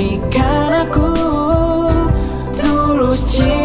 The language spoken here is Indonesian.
berikan aku tulus cinta.